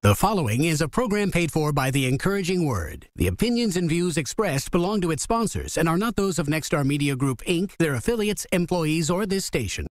The following is a program paid for by the Encouraging Word. The opinions and views expressed belong to its sponsors and are not those of Nexstar Media Group, Inc., their affiliates, employees, or this station.